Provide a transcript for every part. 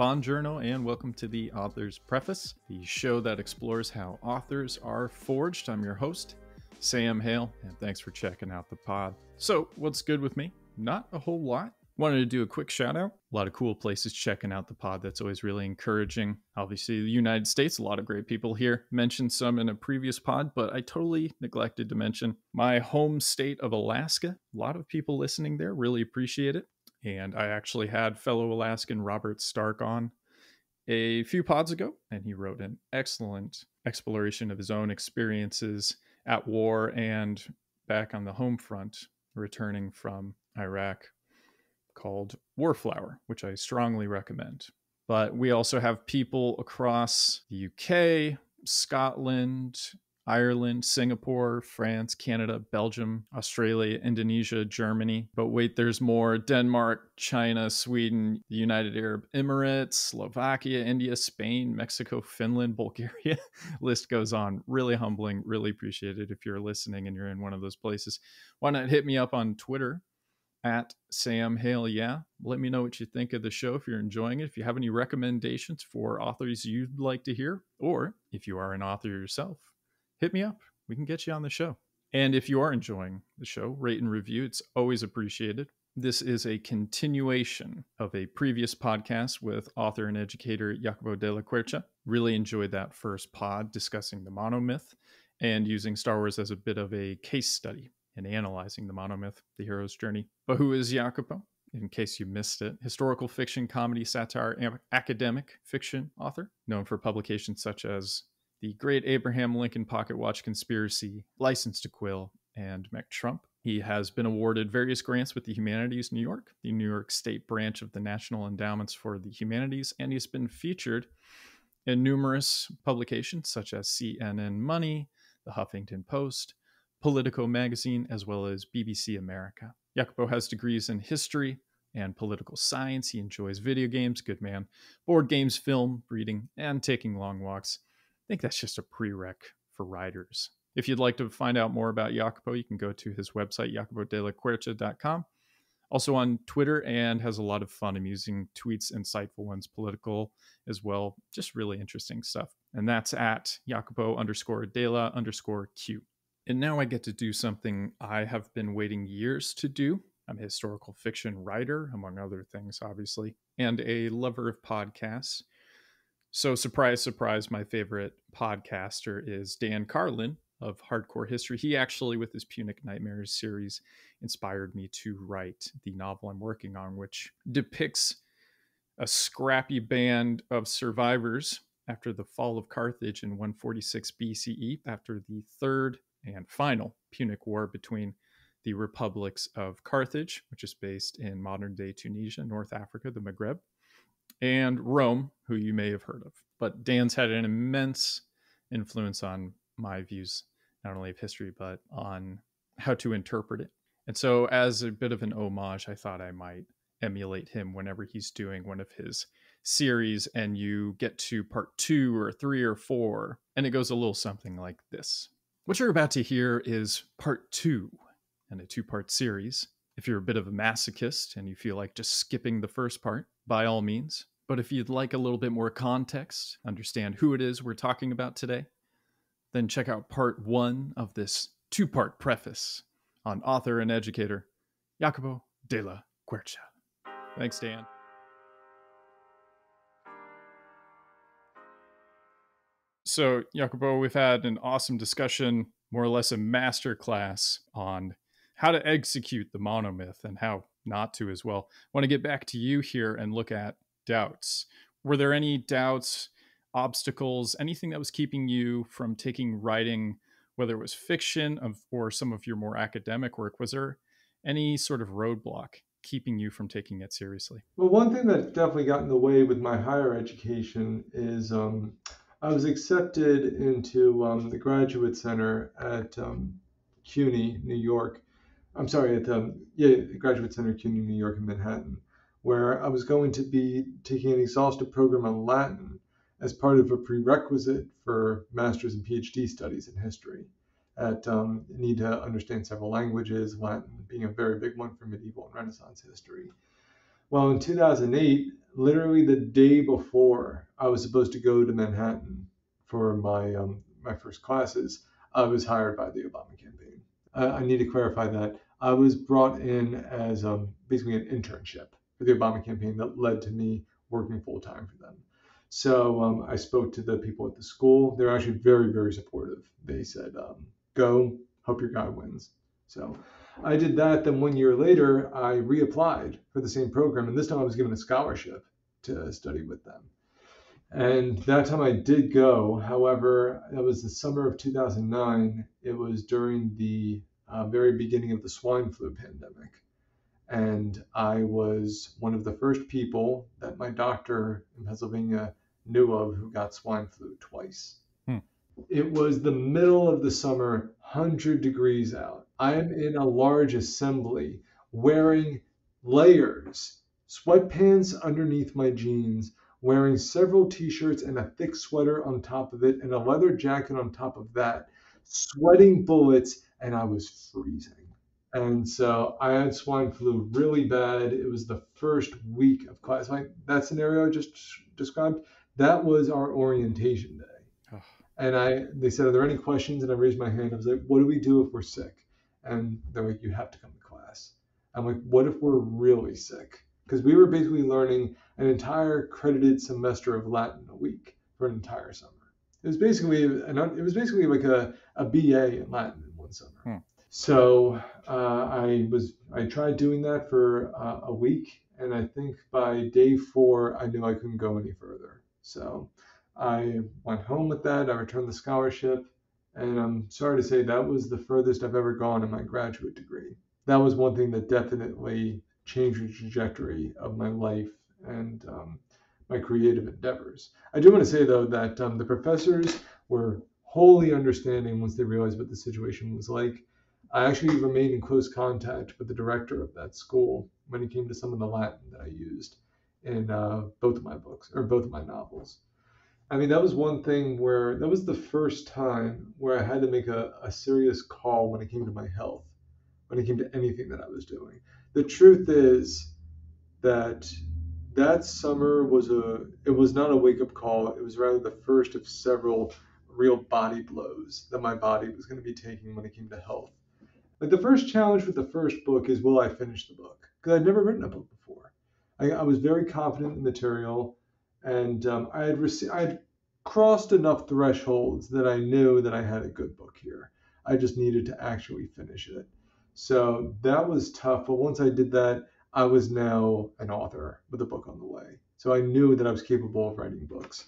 Buongiorno and welcome to the Author's Preface, the show that explores how authors are forged. I'm your host, Sam Hale, and thanks for checking out the pod. So, what's good with me? Not a whole lot. Wanted to do a quick shout out. A lot of cool places checking out the pod. That's always really encouraging. Obviously, the United States, a lot of great people here. Mentioned some in a previous pod, but I totally neglected to mention my home state of Alaska. A lot of people listening there. Really appreciate it. And I actually had fellow Alaskan Robert Stark on a few pods ago, and he wrote an excellent exploration of his own experiences at war and back on the home front, returning from Iraq, called Warflower, which I strongly recommend. But we also have people across the UK, Scotland, Ireland, Singapore, France, Canada, Belgium, Australia, Indonesia, Germany. But wait, there's more Denmark, China, Sweden, the United Arab Emirates, Slovakia, India, Spain, Mexico, Finland, Bulgaria. List goes on. Really humbling. Really appreciate it if you're listening and you're in one of those places. Why not hit me up on Twitter at Sam Hale. Yeah, let me know what you think of the show if you're enjoying it. If you have any recommendations for authors you'd like to hear, or if you are an author yourself, hit me up. We can get you on the show. And if you are enjoying the show, rate and review. It's always appreciated. This is a continuation of a previous podcast with author and educator Jacopo Della Quercia. Really enjoyed that first pod discussing the monomyth and using Star Wars as a bit of a case study in analyzing the monomyth, the hero's journey. But who is Jacopo? In case you missed it, historical fiction, comedy, satire, academic fiction author, known for publications such as the Great Abraham Lincoln Pocket Watch Conspiracy, License to Quill, and MacTrump. He has been awarded various grants with the Humanities New York, the New York State branch of the National Endowments for the Humanities, and he's been featured in numerous publications such as CNN Money, the Huffington Post, Politico magazine, as well as BBC America. Jacopo has degrees in history and political science. He enjoys video games, good man, board games, film, reading, and taking long walks think that's just a prereq for writers. If you'd like to find out more about Jacopo, you can go to his website, jacopodellaquercia.com. Also on Twitter and has a lot of fun, amusing tweets, insightful ones, political as well. Just really interesting stuff. And that's at Jacopo underscore della underscore Q. And now I get to do something I have been waiting years to do. I'm a historical fiction writer, among other things, obviously, and a lover of podcasts. So, surprise, surprise, my favorite podcaster is Dan Carlin of Hardcore History. He actually, with his Punic Nightmares series, inspired me to write the novel I'm working on, which depicts a scrappy band of survivors after the fall of Carthage in 146 BCE, after the third and final Punic War between the republics of Carthage, which is based in modern day Tunisia, North Africa, the Maghreb, and Rome, who you may have heard of. But Dan's had an immense influence on my views, not only of history, but on how to interpret it. And so, as a bit of an homage, I thought I might emulate him whenever he's doing one of his series and you get to part two or three or four, and it goes a little something like this. What you're about to hear is part two in a two part series. If you're a bit of a masochist and you feel like just skipping the first part, by all means, but if you'd like a little bit more context, understand who it is we're talking about today, then check out part one of this two part preface on author and educator Jacopo la Quercia. Thanks, Dan. So, Jacopo, we've had an awesome discussion, more or less a master class on how to execute the monomyth and how not to as well. I want to get back to you here and look at doubts. Were there any doubts, obstacles, anything that was keeping you from taking writing, whether it was fiction of, or some of your more academic work? Was there any sort of roadblock keeping you from taking it seriously? Well, one thing that definitely got in the way with my higher education is um, I was accepted into um, the Graduate Center at um, CUNY, New York. I'm sorry, at the yeah, Graduate Center, CUNY, New York, in Manhattan where I was going to be taking an exhaustive program on Latin as part of a prerequisite for master's and PhD studies in history. At um, need to understand several languages, Latin being a very big one for medieval and Renaissance history. Well, in 2008, literally the day before I was supposed to go to Manhattan for my um, my first classes, I was hired by the Obama campaign. Uh, I need to clarify that I was brought in as um, basically an internship for the Obama campaign that led to me working full time for them. So um, I spoke to the people at the school. They're actually very, very supportive. They said, um, "Go, hope your guy wins." So I did that. Then one year later, I reapplied for the same program, and this time I was given a scholarship to study with them. And that time I did go. However, that was the summer of 2009. It was during the uh, very beginning of the swine flu pandemic. And I was one of the first people that my doctor in Pennsylvania knew of who got swine flu twice. Hmm. It was the middle of the summer, 100 degrees out. I am in a large assembly wearing layers, sweatpants underneath my jeans, wearing several t shirts and a thick sweater on top of it, and a leather jacket on top of that, sweating bullets, and I was freezing. And so I had swine flu really bad. It was the first week of class. Like that scenario I just described, that was our orientation day. And I, they said, "Are there any questions?" And I raised my hand. I was like, "What do we do if we're sick?" And they're like, "You have to come to class." I'm like, "What if we're really sick?" Because we were basically learning an entire credited semester of Latin a week for an entire summer. It was basically an, it was basically like a, a BA in Latin in one summer. Hmm. So uh, I was I tried doing that for uh, a week, and I think by day four I knew I couldn't go any further. So I went home with that. I returned the scholarship, and I'm sorry to say that was the furthest I've ever gone in my graduate degree. That was one thing that definitely changed the trajectory of my life and um, my creative endeavors. I do want to say, though, that um, the professors were wholly understanding once they realized what the situation was like. I actually remained in close contact with the director of that school when it came to some of the Latin that I used in uh, both of my books or both of my novels. I mean, that was one thing where that was the first time where I had to make a, a serious call when it came to my health, when it came to anything that I was doing. The truth is that that summer was a it was not a wake up call. It was rather the first of several real body blows that my body was going to be taking when it came to health. Like the first challenge with the first book is will I finish the book? Because I'd never written a book before. I, I was very confident in the material, and um, I had received I had crossed enough thresholds that I knew that I had a good book here. I just needed to actually finish it. So that was tough. But once I did that, I was now an author with a book on the way. So I knew that I was capable of writing books.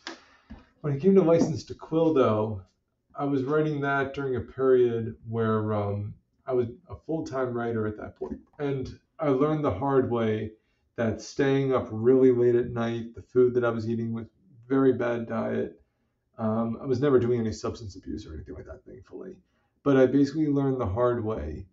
When it came to License to Quill, though, I was writing that during a period where um, I was a full time writer at that point. And I learned the hard way that staying up really late at night, the food that I was eating was very bad diet. Um, I was never doing any substance abuse or anything like that, thankfully. But I basically learned the hard way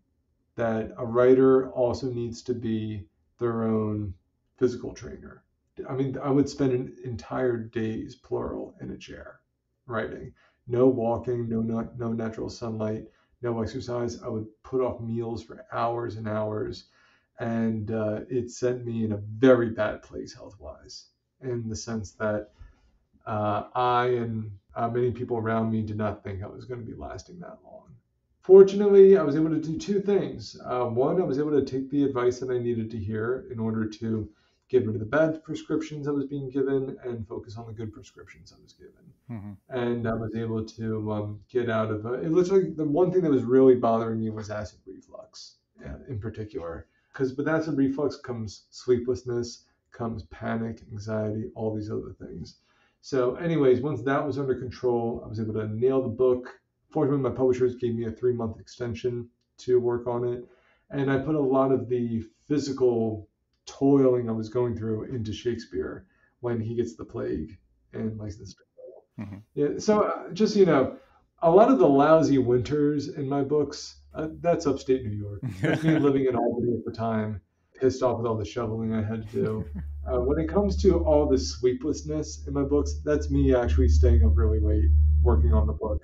that a writer also needs to be their own physical trainer. I mean, I would spend an entire days, plural, in a chair writing. No walking, no not, no natural sunlight, no exercise. I would put off meals for hours and hours, and uh, it sent me in a very bad place health wise, in the sense that uh, I and uh, many people around me did not think I was going to be lasting that long. Fortunately, I was able to do two things. Uh, one, I was able to take the advice that I needed to hear in order to get rid of the bad prescriptions I was being given and focus on the good prescriptions I was given. Mm-hmm. And I was able to um, get out of it. It looks like the one thing that was really bothering me was acid reflux yeah, in particular. Because with acid reflux comes sleeplessness, comes panic, anxiety, all these other things. So, anyways, once that was under control, I was able to nail the book Fortunately, my publishers gave me a three month extension to work on it. And I put a lot of the physical toiling I was going through into Shakespeare when he gets the plague and License to mm-hmm. Yeah. So uh, just, you know, a lot of the lousy winters in my books, uh, that's upstate New York. That's me living in Albany at the time, pissed off with all the shoveling I had to do. Uh, when it comes to all the sleeplessness in my books, that's me actually staying up really late working on the book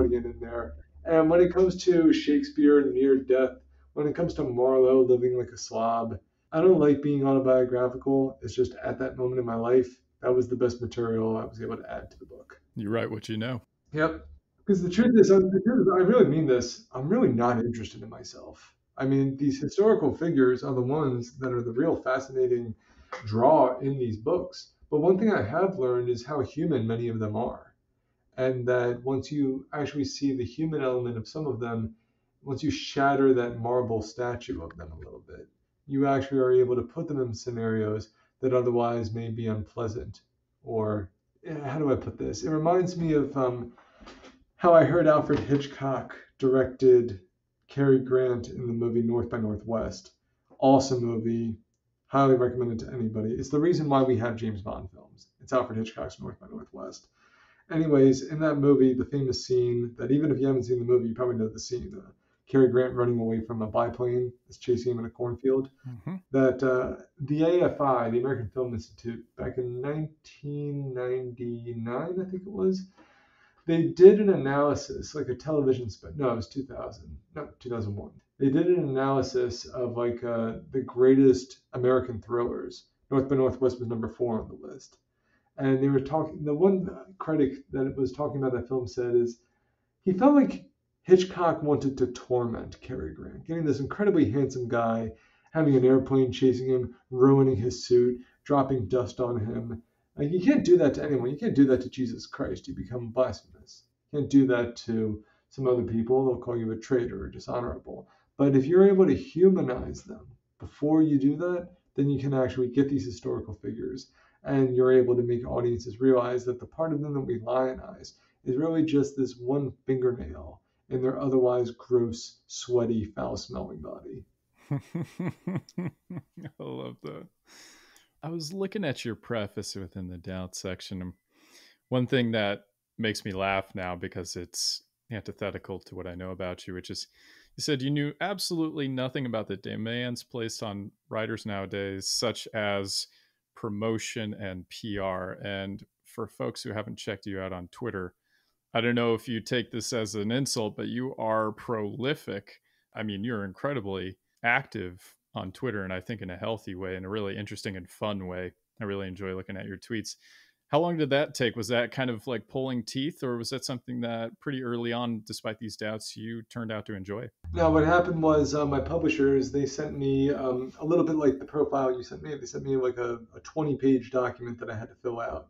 putting it in there. And when it comes to Shakespeare near death, when it comes to Marlowe living like a slob, I don't like being autobiographical. It's just at that moment in my life, that was the best material I was able to add to the book. You write what you know. Yep. Because the truth is, uh, the truth is, I really mean this. I'm really not interested in myself. I mean, these historical figures are the ones that are the real fascinating draw in these books. But one thing I have learned is how human many of them are. And that once you actually see the human element of some of them, once you shatter that marble statue of them a little bit, you actually are able to put them in scenarios that otherwise may be unpleasant. Or, eh, how do I put this? It reminds me of um, how I heard Alfred Hitchcock directed Cary Grant in the movie North by Northwest. Awesome movie. Highly recommend it to anybody. It's the reason why we have James Bond films. It's Alfred Hitchcock's North by Northwest. Anyways, in that movie, the famous scene that even if you haven't seen the movie, you probably know the scene. Uh, Cary Grant running away from a biplane that's chasing him in a cornfield. Mm-hmm. That uh, the AFI, the American Film Institute, back in 1999, I think it was, they did an analysis, like a television spec. No, it was 2000, no, 2001. They did an analysis of like uh, the greatest American thrillers. North by Northwest was number four on the list, and they were talking. The one critic that was talking about that film said is he felt like Hitchcock wanted to torment Cary Grant, getting this incredibly handsome guy, having an airplane chasing him, ruining his suit, dropping dust on him. Like, you can't do that to anyone. You can't do that to Jesus Christ. You become blasphemous. You can't do that to some other people. They'll call you a traitor or dishonorable. But if you're able to humanize them before you do that, then you can actually get these historical figures and you're able to make audiences realize that the part of them that we lionize is really just this one fingernail in their otherwise gross, sweaty, foul smelling body. I love that. I was looking at your preface within the doubt section. One thing that makes me laugh now because it's antithetical to what I know about you, which is you said you knew absolutely nothing about the demands placed on writers nowadays, such as promotion and PR. And for folks who haven't checked you out on Twitter, I don't know if you take this as an insult, but you are prolific. I mean, you're incredibly active on Twitter, and I think in a healthy way, in a really interesting and fun way. I really enjoy looking at your tweets. How long did that take? Was that kind of like pulling teeth, or was that something that pretty early on, despite these doubts, you turned out to enjoy? No, what happened was uh, my publishers they sent me um, a little bit like the profile you sent me. They sent me like a, a 20 page document that I had to fill out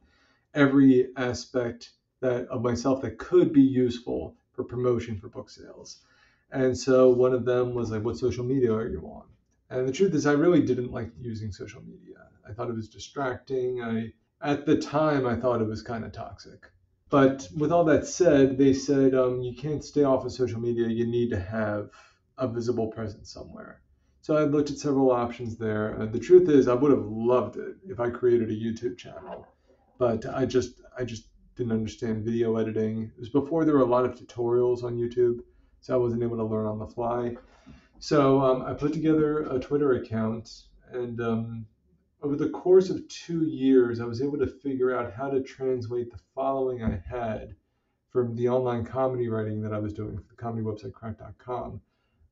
every aspect that of myself that could be useful for promotion for book sales. And so one of them was like, what social media are you on? And the truth is, I really didn't like using social media. I thought it was distracting. I, at the time, I thought it was kind of toxic. But with all that said, they said um, you can't stay off of social media. You need to have a visible presence somewhere. So I looked at several options there. And the truth is, I would have loved it if I created a YouTube channel, but I just, I just didn't understand video editing. It was before there were a lot of tutorials on YouTube, so I wasn't able to learn on the fly. So um, I put together a Twitter account, and um, over the course of two years, I was able to figure out how to translate the following I had from the online comedy writing that I was doing for the comedy website cracked.com.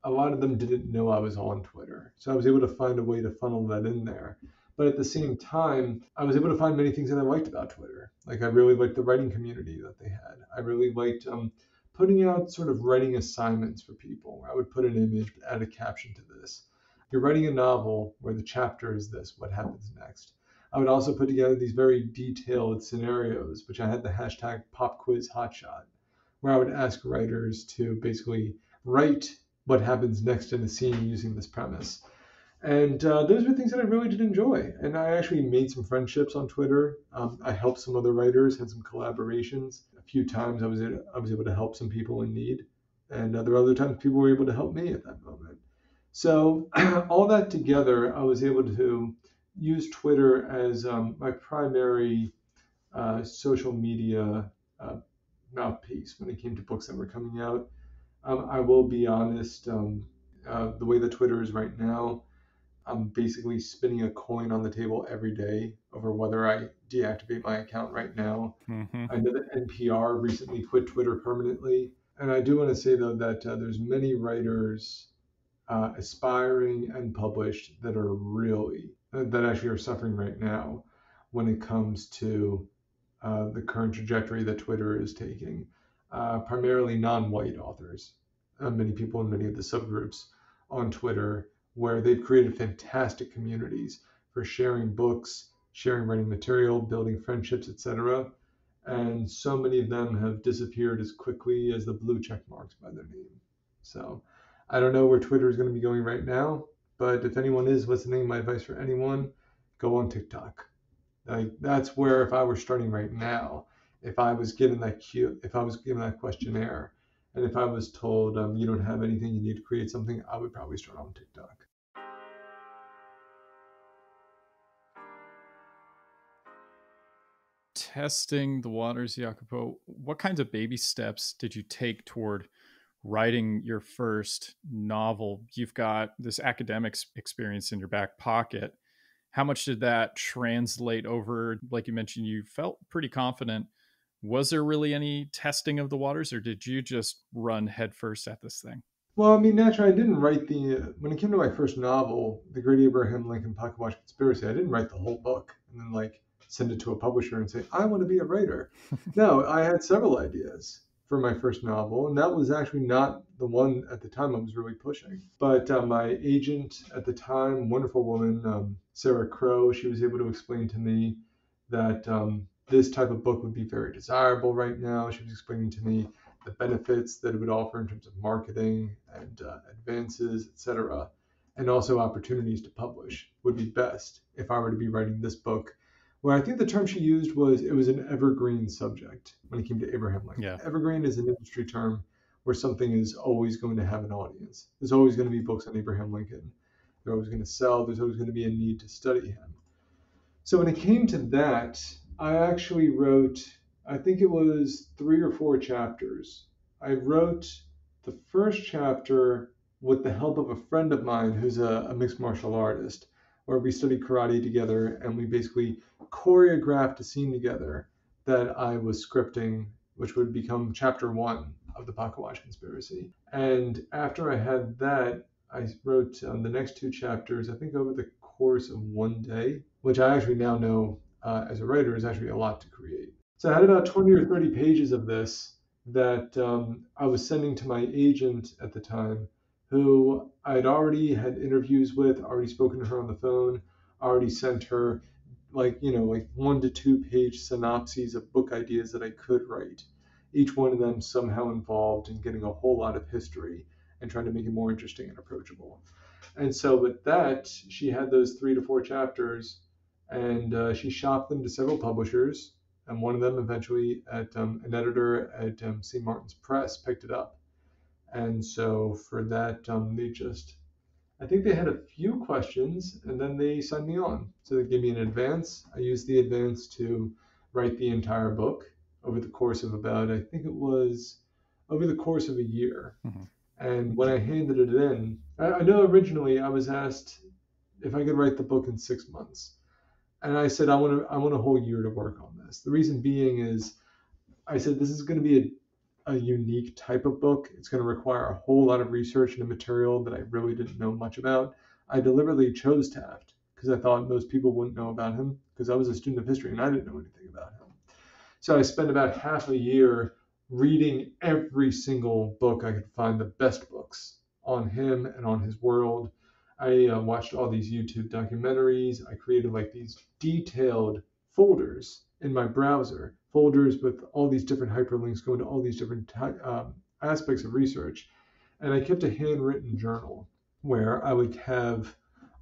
A lot of them didn't know I was on Twitter, so I was able to find a way to funnel that in there. But at the same time, I was able to find many things that I liked about Twitter. Like I really liked the writing community that they had. I really liked um, putting out sort of writing assignments for people. I would put an image, add a caption to this. You're writing a novel where the chapter is this, what happens next. I would also put together these very detailed scenarios, which I had the hashtag pop quiz hotshot, where I would ask writers to basically write what happens next in the scene using this premise. And uh, those were things that I really did enjoy. And I actually made some friendships on Twitter. Um, I helped some other writers, had some collaborations. A few times I was, able, I was able to help some people in need. And there were other times people were able to help me at that moment. So, all that together, I was able to use Twitter as um, my primary uh, social media uh, mouthpiece when it came to books that were coming out. Um, I will be honest, um, uh, the way that Twitter is right now, I'm basically spinning a coin on the table every day over whether I deactivate my account right now. Mm-hmm. I know that NPR recently quit Twitter permanently, and I do want to say though that uh, there's many writers uh, aspiring and published that are really that actually are suffering right now when it comes to uh, the current trajectory that Twitter is taking. Uh, primarily non-white authors, uh, many people in many of the subgroups on Twitter, where they've created fantastic communities for sharing books, sharing writing material, building friendships, etc. And so many of them have disappeared as quickly as the blue check marks by their name. So I don't know where Twitter is going to be going right now, but if anyone is listening, my advice for anyone, go on TikTok. Like that's where if I were starting right now, if I was given that cue, if I was given that questionnaire, and if I was told um, you don't have anything, you need to create something, I would probably start on TikTok. Testing the waters, Jacopo. What kinds of baby steps did you take toward writing your first novel? You've got this academic experience in your back pocket. How much did that translate over? Like you mentioned, you felt pretty confident was there really any testing of the waters or did you just run headfirst at this thing well i mean naturally i didn't write the when it came to my first novel the great abraham lincoln pocket watch conspiracy i didn't write the whole book and then like send it to a publisher and say i want to be a writer no i had several ideas for my first novel and that was actually not the one at the time i was really pushing but uh, my agent at the time wonderful woman um, sarah crow she was able to explain to me that um, this type of book would be very desirable right now. She was explaining to me the benefits that it would offer in terms of marketing and uh, advances, etc., and also opportunities to publish would be best if I were to be writing this book. Where I think the term she used was it was an evergreen subject when it came to Abraham Lincoln. Yeah. Evergreen is an industry term where something is always going to have an audience. There's always going to be books on Abraham Lincoln. They're always going to sell. There's always going to be a need to study him. So when it came to that, I actually wrote, I think it was three or four chapters. I wrote the first chapter with the help of a friend of mine who's a, a mixed martial artist, where we studied karate together and we basically choreographed a scene together that I was scripting, which would become chapter one of the Pocket Watch Conspiracy. And after I had that, I wrote um, the next two chapters, I think over the course of one day, which I actually now know uh, as a writer is actually a lot to create. So I had about 20 or 30 pages of this that um, I was sending to my agent at the time, who I'd already had interviews with, already spoken to her on the phone, already sent her like you know like one to two page synopses of book ideas that I could write. Each one of them somehow involved in getting a whole lot of history and trying to make it more interesting and approachable. And so with that, she had those three to four chapters and uh, she shopped them to several publishers, and one of them eventually, at um, an editor at um, St. Martin's Press, picked it up. And so for that, um, they just, I think they had a few questions, and then they signed me on. So they gave me an advance. I used the advance to write the entire book over the course of about, I think it was over the course of a year. Mm-hmm. And when I handed it in, I, I know originally I was asked if I could write the book in six months and I said I want to I want a whole year to work on this. The reason being is I said this is going to be a, a unique type of book. It's going to require a whole lot of research into material that I really didn't know much about. I deliberately chose Taft because I thought most people wouldn't know about him because I was a student of history and I didn't know anything about him. So I spent about half a year reading every single book I could find, the best books on him and on his world I uh, watched all these YouTube documentaries. I created like these detailed folders in my browser, folders with all these different hyperlinks going to all these different um, aspects of research. And I kept a handwritten journal where I would have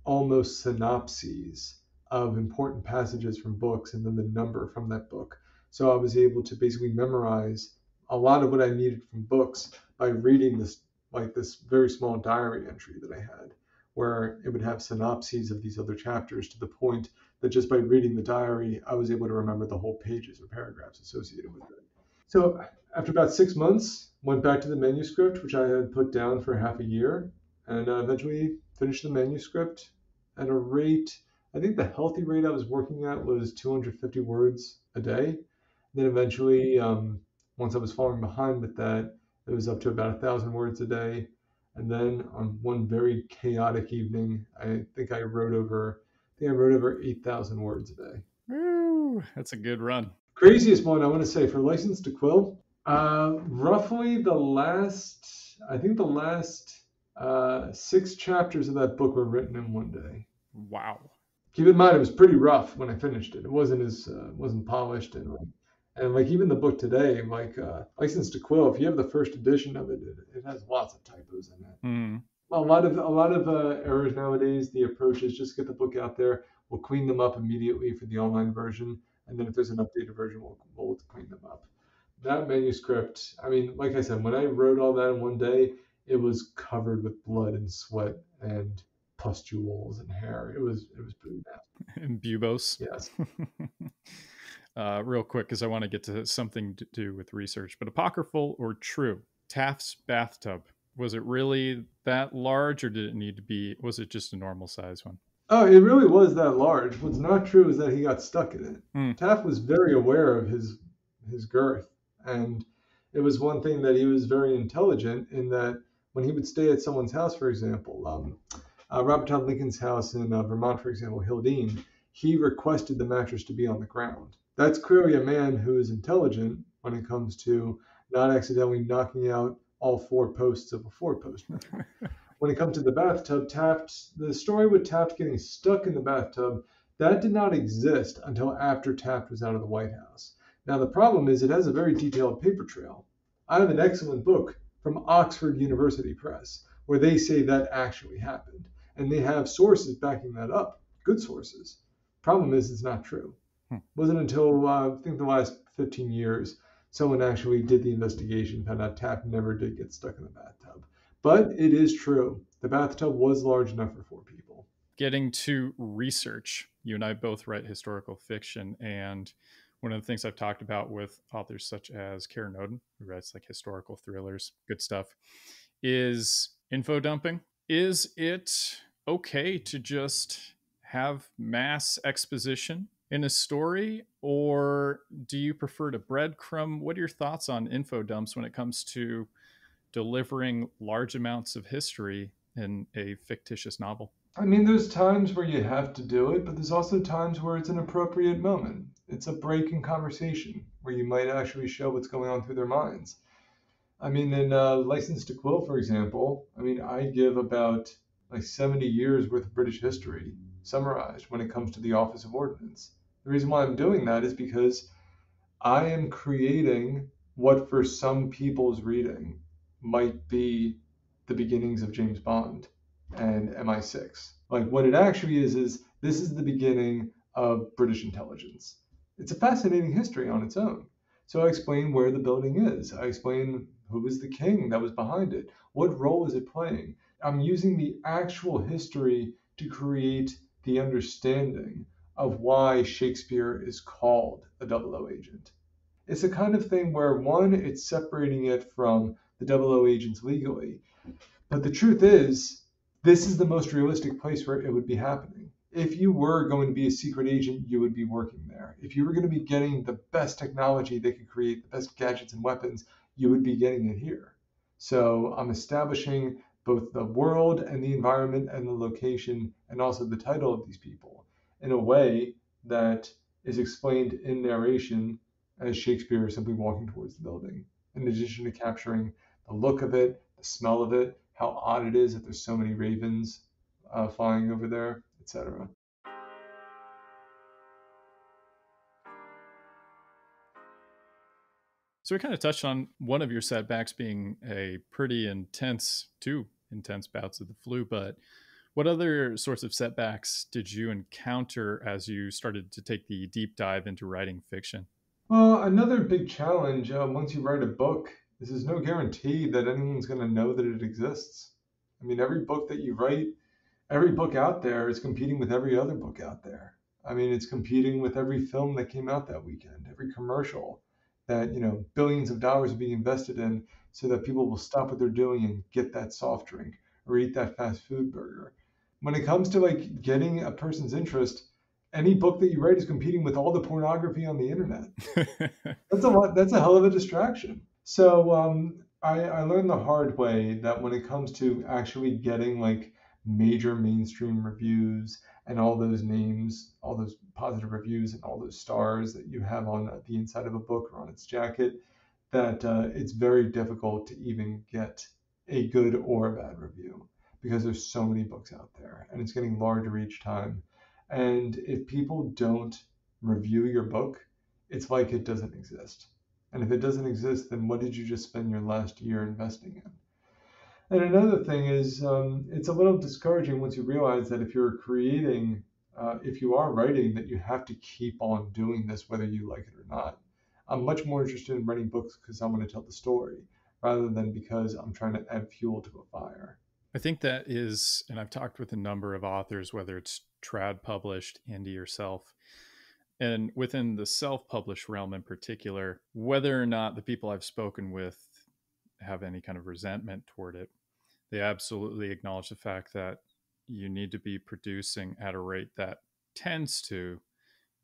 almost synopses of important passages from books and then the number from that book. So I was able to basically memorize a lot of what I needed from books by reading this like this very small diary entry that I had where it would have synopses of these other chapters to the point that just by reading the diary, I was able to remember the whole pages or paragraphs associated with it. So after about six months, went back to the manuscript, which I had put down for half a year, and uh, eventually finished the manuscript at a rate. I think the healthy rate I was working at was 250 words a day. Then eventually, um, once I was falling behind with that, it was up to about a thousand words a day And then on one very chaotic evening, I think I wrote over, think I wrote over 8,000 words a day. Ooh, that's a good run. Craziest one I want to say for License to Quill, uh, roughly the last, I think the last uh, six chapters of that book were written in one day. Wow. Keep in mind, it was pretty rough when I finished it. It wasn't as uh, wasn't polished and like, and like even the book today, like uh, License to Quill. If you have the first edition of it, it, it has lots of typos in it. Mm. A lot of a lot of uh, errors nowadays. The approach is just get the book out there. We'll clean them up immediately for the online version, and then if there's an updated version, we'll we'll clean them up. That manuscript, I mean, like I said, when I wrote all that in one day, it was covered with blood and sweat and pustules and hair. It was it was pretty bad. And Bubos. Yes. uh, real quick, because I want to get to something to do with research, but apocryphal or true? Taft's bathtub. Was it really that large, or did it need to be? Was it just a normal size one? Oh, it really was that large. What's not true is that he got stuck in it. Mm. Taft was very aware of his his girth, and it was one thing that he was very intelligent in that when he would stay at someone's house, for example, um, uh, Robert Todd Lincoln's house in uh, Vermont, for example, Hildene, he requested the mattress to be on the ground. That's clearly a man who is intelligent when it comes to not accidentally knocking out all four posts of a four post when it comes to the bathtub, Taft, the story with Taft getting stuck in the bathtub, that did not exist until after Taft was out of the White House. Now, the problem is it has a very detailed paper trail. I have an excellent book from Oxford University Press where they say that actually happened. And they have sources backing that up, good sources. Problem is, it's not true. Hmm. It wasn't until uh, I think the last 15 years someone actually did the investigation, found out Taft never did get stuck in the bathtub. But it is true. The bathtub was large enough for four people. Getting to research, you and I both write historical fiction, and one of the things I've talked about with authors such as Karen Odden, who writes like historical thrillers, good stuff, is info dumping. Is it okay to just have mass exposition in a story, or do you prefer to breadcrumb? What are your thoughts on info dumps when it comes to delivering large amounts of history in a fictitious novel? I mean, there's times where you have to do it, but there's also times where it's an appropriate moment. It's a break in conversation where you might actually show what's going on through their minds. I mean, in uh, License to Quill, for example, I mean, I give about like 70 years worth of British history summarized when it comes to the Office of Ordnance. The reason why I'm doing that is because I am creating what for some people's reading might be the beginnings of James Bond and MI6. Like what it actually is is this is the beginning of British intelligence. It's a fascinating history on its own. So I explain where the building is. I explain who was the king that was behind it. What role is it playing? I'm using the actual history to create the understanding of why Shakespeare is called a double O agent. It's a kind of thing where one, it's separating it from the double O agents legally. But the truth is, this is the most realistic place where it would be happening. If you were going to be a secret agent, you would be working there. If you were going to be getting the best technology they could create, the best gadgets and weapons, you would be getting it here. So I'm establishing both the world and the environment and the location and also the title of these people in a way that is explained in narration as Shakespeare is simply walking towards the building, in addition to capturing the look of it, the smell of it, how odd it is that there's so many ravens uh, flying over there, etc. So we kind of touched on one of your setbacks being a pretty intense, two intense bouts of the flu, but what other sorts of setbacks did you encounter as you started to take the deep dive into writing fiction? Well, another big challenge uh, once you write a book this is there's no guarantee that anyone's going to know that it exists. I mean, every book that you write, every book out there is competing with every other book out there. I mean, it's competing with every film that came out that weekend, every commercial that, you know, billions of dollars are being invested in so that people will stop what they're doing and get that soft drink or eat that fast food burger. When it comes to like getting a person's interest, any book that you write is competing with all the pornography on the internet. that's a lot, that's a hell of a distraction. So um, I, I learned the hard way that when it comes to actually getting like major mainstream reviews and all those names, all those positive reviews and all those stars that you have on the inside of a book or on its jacket, that uh, it's very difficult to even get a good or a bad review because there's so many books out there and it's getting larger each time. And if people don't review your book, it's like it doesn't exist. And if it doesn't exist, then what did you just spend your last year investing in? And another thing is, um, it's a little discouraging once you realize that if you're creating, uh, if you are writing, that you have to keep on doing this whether you like it or not. I'm mm. much more interested in writing books because I want to tell the story rather than because I'm trying to add fuel to a fire. I think that is, and I've talked with a number of authors, whether it's trad published, indie, or self, and within the self published realm in particular, whether or not the people I've spoken with have any kind of resentment toward it, they absolutely acknowledge the fact that you need to be producing at a rate that tends to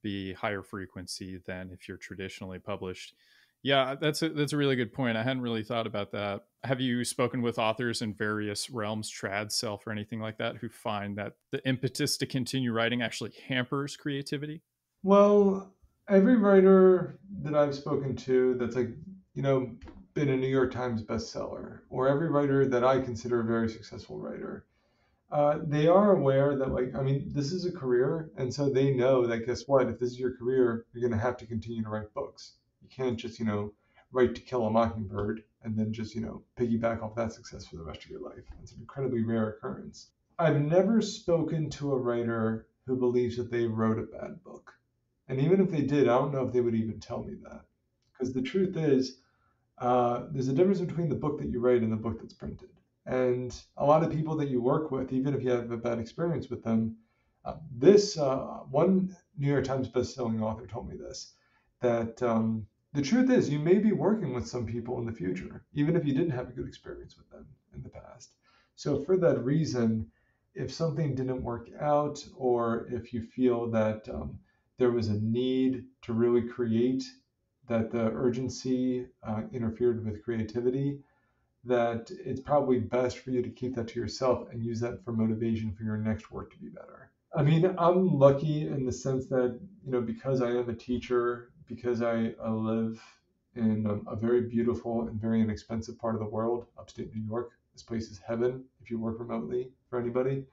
be higher frequency than if you're traditionally published. Yeah, that's a that's a really good point. I hadn't really thought about that. Have you spoken with authors in various realms, trad, self, or anything like that, who find that the impetus to continue writing actually hampers creativity? Well, every writer that I've spoken to that's like, you know, been a New York Times bestseller, or every writer that I consider a very successful writer, uh, they are aware that, like, I mean, this is a career. And so they know that, guess what? If this is your career, you're going to have to continue to write books. You can't just, you know, write To Kill a Mockingbird and then just, you know, piggyback off that success for the rest of your life. It's an incredibly rare occurrence. I've never spoken to a writer who believes that they wrote a bad book. And even if they did, I don't know if they would even tell me that. Because the truth is, uh, there's a difference between the book that you write and the book that's printed. And a lot of people that you work with, even if you have a bad experience with them, uh, this uh, one New York Times bestselling author told me this that um, the truth is you may be working with some people in the future, even if you didn't have a good experience with them in the past. So for that reason, if something didn't work out, or if you feel that um, there was a need to really create that the urgency uh, interfered with creativity, that it's probably best for you to keep that to yourself and use that for motivation for your next work to be better. I mean, I'm lucky in the sense that, you know, because I am a teacher, because I, I live in a, a very beautiful and very inexpensive part of the world, upstate New York. This place is heaven if you work remotely for anybody.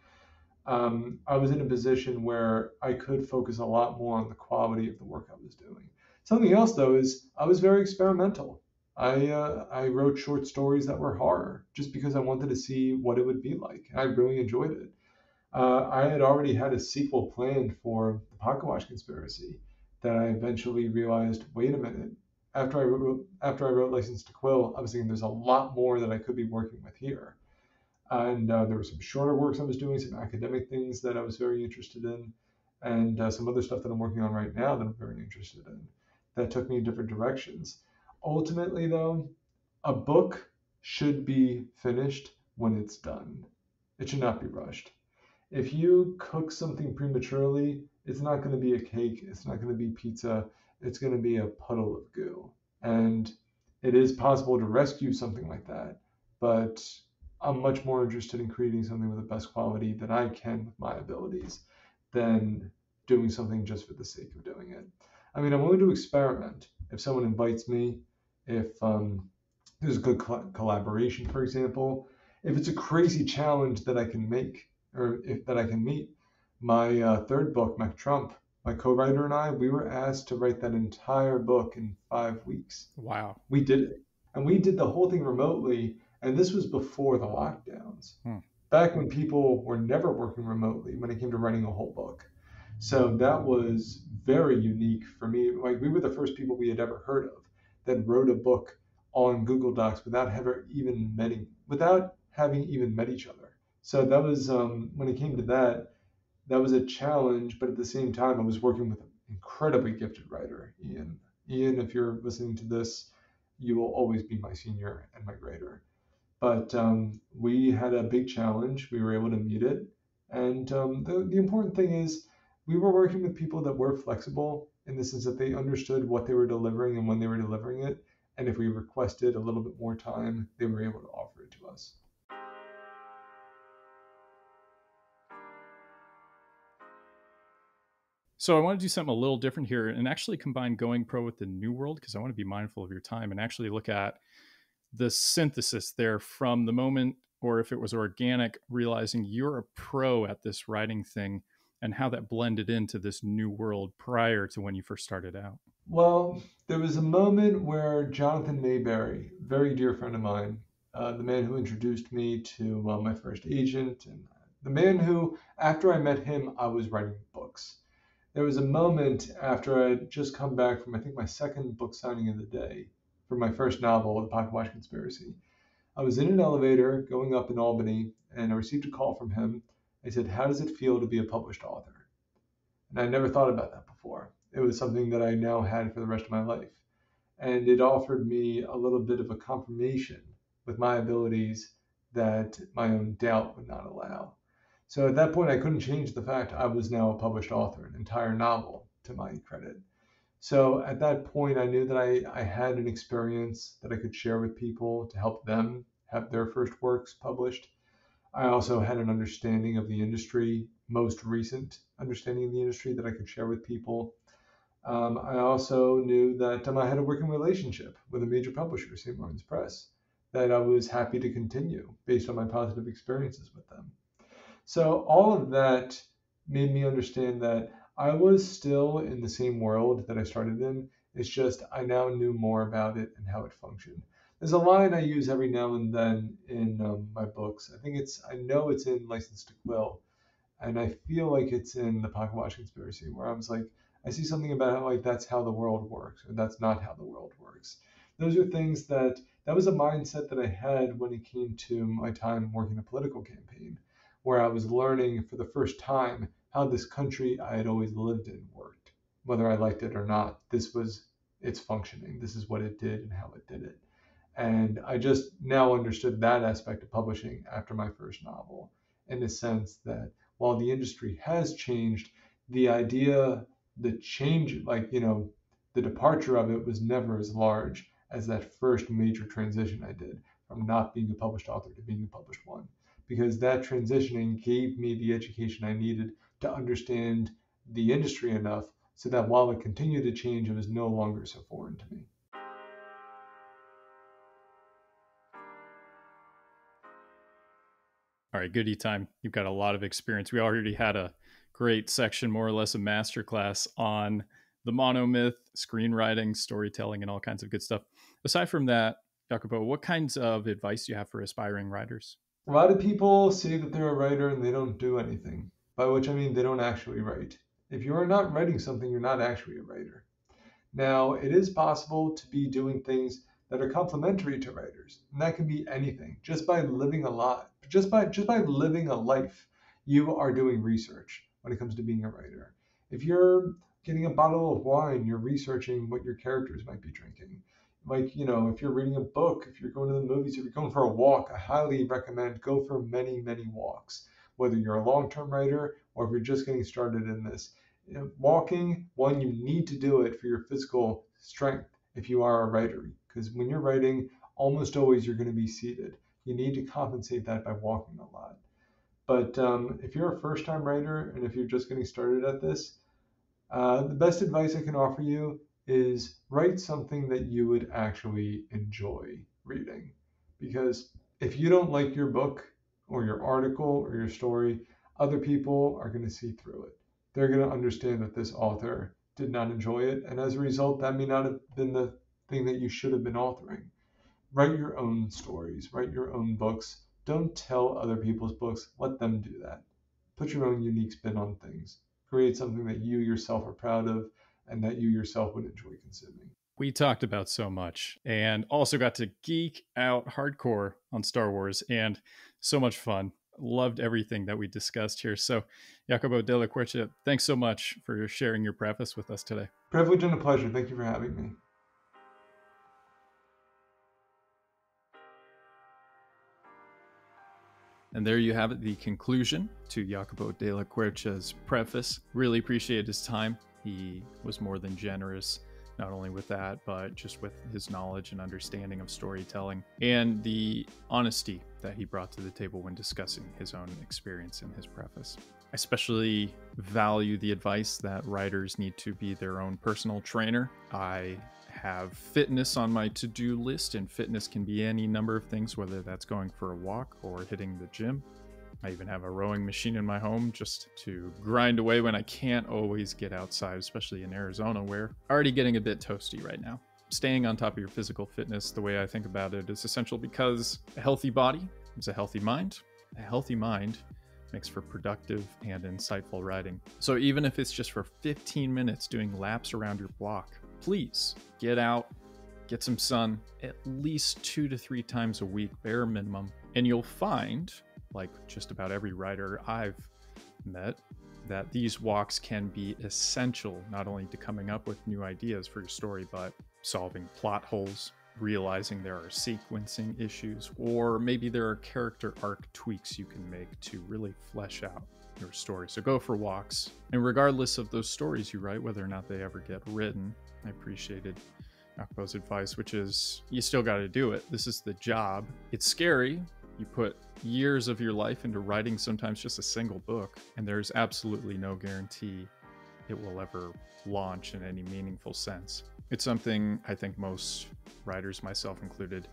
Um, I was in a position where I could focus a lot more on the quality of the work I was doing. Something else though is I was very experimental. I uh, I wrote short stories that were horror just because I wanted to see what it would be like. I really enjoyed it. Uh, I had already had a sequel planned for the Watch Conspiracy that I eventually realized, wait a minute. After I wrote after I wrote License to Quill, I was thinking there's a lot more that I could be working with here. And uh, there were some shorter works I was doing, some academic things that I was very interested in, and uh, some other stuff that I'm working on right now that I'm very interested in that took me in different directions. Ultimately, though, a book should be finished when it's done. It should not be rushed. If you cook something prematurely, it's not going to be a cake, it's not going to be pizza, it's going to be a puddle of goo. And it is possible to rescue something like that, but I'm much more interested in creating something with the best quality that I can with my abilities than doing something just for the sake of doing it. I mean, I'm willing to experiment. If someone invites me, if um, there's a good collaboration, for example, if it's a crazy challenge that I can make or if, that I can meet. My uh, third book, Mac Trump, my co-writer and I, we were asked to write that entire book in five weeks. Wow. We did it, and we did the whole thing remotely. And this was before the lockdowns, hmm. back when people were never working remotely when it came to writing a whole book. So that was very unique for me. Like we were the first people we had ever heard of that wrote a book on Google Docs without ever even meeting, without having even met each other. So that was um, when it came to that, that was a challenge. But at the same time, I was working with an incredibly gifted writer, Ian. Ian, if you're listening to this, you will always be my senior and my grader. But um, we had a big challenge. We were able to meet it. And um, the, the important thing is, we were working with people that were flexible in the sense that they understood what they were delivering and when they were delivering it. And if we requested a little bit more time, they were able to offer it to us. So I want to do something a little different here and actually combine going pro with the new world because I want to be mindful of your time and actually look at the synthesis there from the moment or if it was organic realizing you're a pro at this writing thing and how that blended into this new world prior to when you first started out. Well, there was a moment where Jonathan Maberry, very dear friend of mine, uh, the man who introduced me to uh, my first agent, and the man who, after I met him, I was writing books there was a moment after I had just come back from, I think, my second book signing of the day for my first novel, The Pocket Watch Conspiracy. I was in an elevator going up in Albany, and I received a call from him. He said, How does it feel to be a published author? And I never thought about that before. It was something that I now had for the rest of my life. And it offered me a little bit of a confirmation with my abilities that my own doubt would not allow. So at that point, I couldn't change the fact I was now a published author, an entire novel to my credit. So at that point, I knew that I, I had an experience that I could share with people to help them have their first works published. I also had an understanding of the industry, most recent understanding of the industry that I could share with people. Um, I also knew that um, I had a working relationship with a major publisher, St. Martin's Press, that I was happy to continue based on my positive experiences with them. So all of that made me understand that I was still in the same world that I started in. It's just I now knew more about it and how it functioned. There's a line I use every now and then in um, my books. I think it's I know it's in License to Quill, and I feel like it's in the Pocket Watch Conspiracy, where I was like, I see something about how like that's how the world works, or that's not how the world works. Those are things that that was a mindset that I had when it came to my time working a political campaign where I was learning for the first time how this country I had always lived in worked. Whether I liked it or not, this was its functioning. This is what it did and how it did it. And I just now understood that aspect of publishing after my first novel, in the sense that while the industry has changed, the idea, the change, like, you know, the departure of it was never as large as that first major transition I did from not being a published author to being a published one because that transitioning gave me the education I needed to understand the industry enough so that while it continued to change, it was no longer so foreign to me. All right, goody time. You've got a lot of experience. We already had a great section, more or less a masterclass on the monomyth, screenwriting, storytelling, and all kinds of good stuff. Aside from that, Jacopo, what kinds of advice do you have for aspiring writers? A lot of people say that they're a writer and they don't do anything, by which I mean they don't actually write. If you are not writing something, you're not actually a writer. Now, it is possible to be doing things that are complementary to writers, and that can be anything. Just by living a lot, just by just by living a life, you are doing research when it comes to being a writer. If you're getting a bottle of wine, you're researching what your characters might be drinking like you know if you're reading a book if you're going to the movies if you're going for a walk i highly recommend go for many many walks whether you're a long-term writer or if you're just getting started in this walking one you need to do it for your physical strength if you are a writer because when you're writing almost always you're going to be seated you need to compensate that by walking a lot but um, if you're a first time writer and if you're just getting started at this uh, the best advice i can offer you is write something that you would actually enjoy reading. Because if you don't like your book or your article or your story, other people are going to see through it. They're going to understand that this author did not enjoy it. And as a result, that may not have been the thing that you should have been authoring. Write your own stories, write your own books. Don't tell other people's books, let them do that. Put your own unique spin on things. Create something that you yourself are proud of and that you yourself would enjoy consuming. We talked about so much and also got to geek out hardcore on Star Wars and so much fun. Loved everything that we discussed here. So, Jacopo Della Quercia, thanks so much for sharing your preface with us today. Privilege and a pleasure. Thank you for having me. And there you have it, the conclusion to Jacopo Della Quercia's preface. Really appreciate his time he was more than generous not only with that, but just with his knowledge and understanding of storytelling and the honesty that he brought to the table when discussing his own experience in his preface. I especially value the advice that writers need to be their own personal trainer. I have fitness on my to do list, and fitness can be any number of things, whether that's going for a walk or hitting the gym. I even have a rowing machine in my home just to grind away when I can't always get outside, especially in Arizona, where already getting a bit toasty right now. Staying on top of your physical fitness, the way I think about it, is essential because a healthy body is a healthy mind. A healthy mind makes for productive and insightful writing. So even if it's just for 15 minutes doing laps around your block, please get out, get some sun at least two to three times a week, bare minimum. And you'll find, like just about every writer I've met, that these walks can be essential not only to coming up with new ideas for your story, but solving plot holes, realizing there are sequencing issues, or maybe there are character arc tweaks you can make to really flesh out your story. So go for walks. And regardless of those stories you write, whether or not they ever get written, I appreciated Jacopo's advice, which is you still got to do it. This is the job. It's scary. You put years of your life into writing sometimes just a single book, and there's absolutely no guarantee it will ever launch in any meaningful sense. It's something I think most writers, myself included,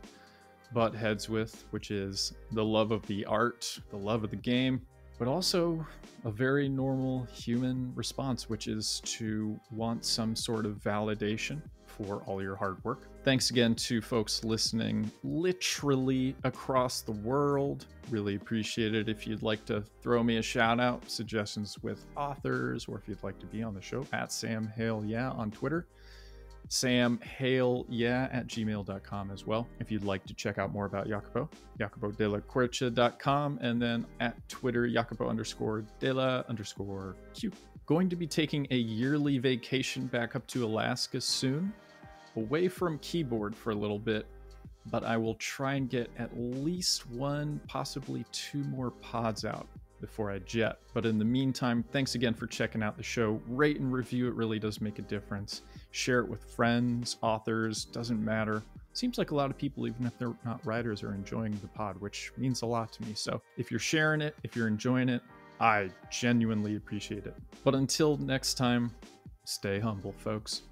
butt heads with, which is the love of the art, the love of the game, but also a very normal human response, which is to want some sort of validation for all your hard work. Thanks again to folks listening literally across the world. Really appreciate it. If you'd like to throw me a shout out, suggestions with authors, or if you'd like to be on the show, at Sam Hale Yeah on Twitter. Sam Hale, yeah, at gmail.com as well. If you'd like to check out more about Jacopo, jacopodellaquercia.com, and then at Twitter, Jacopo underscore della underscore Q. Going to be taking a yearly vacation back up to Alaska soon, away from keyboard for a little bit, but I will try and get at least one, possibly two more pods out before I jet. But in the meantime, thanks again for checking out the show. Rate and review, it really does make a difference. Share it with friends, authors, doesn't matter. Seems like a lot of people, even if they're not writers, are enjoying the pod, which means a lot to me. So if you're sharing it, if you're enjoying it, I genuinely appreciate it. But until next time, stay humble, folks.